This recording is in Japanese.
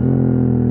あ!